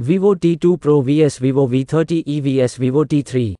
Vivo T2 Pro vs Vivo V30e vs Vivo T3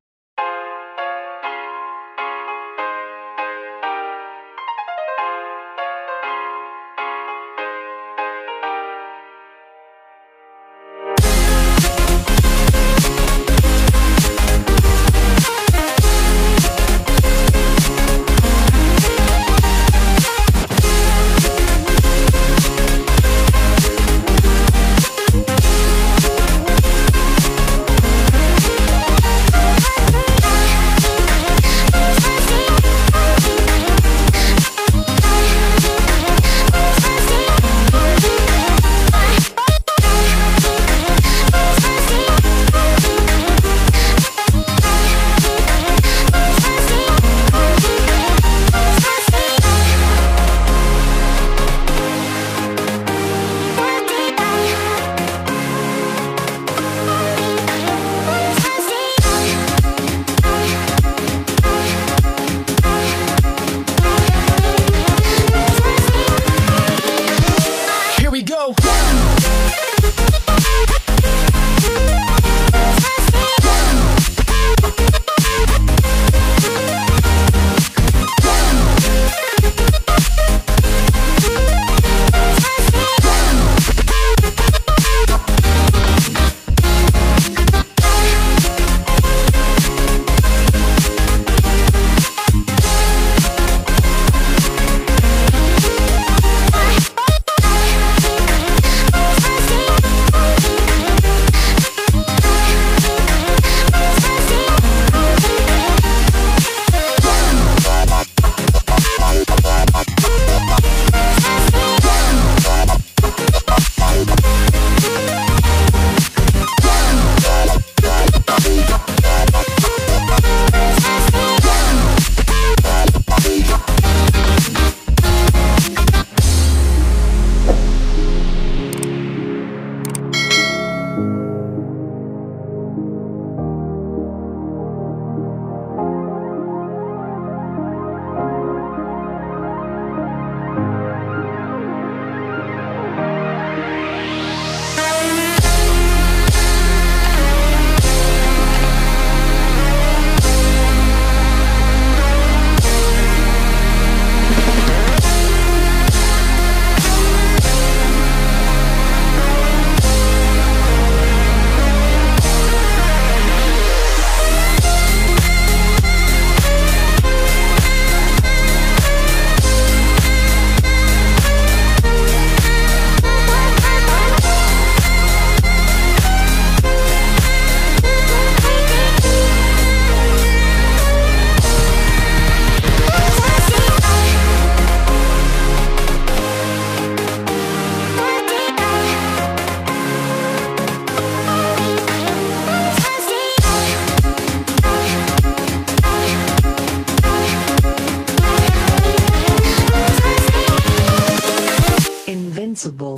Possible.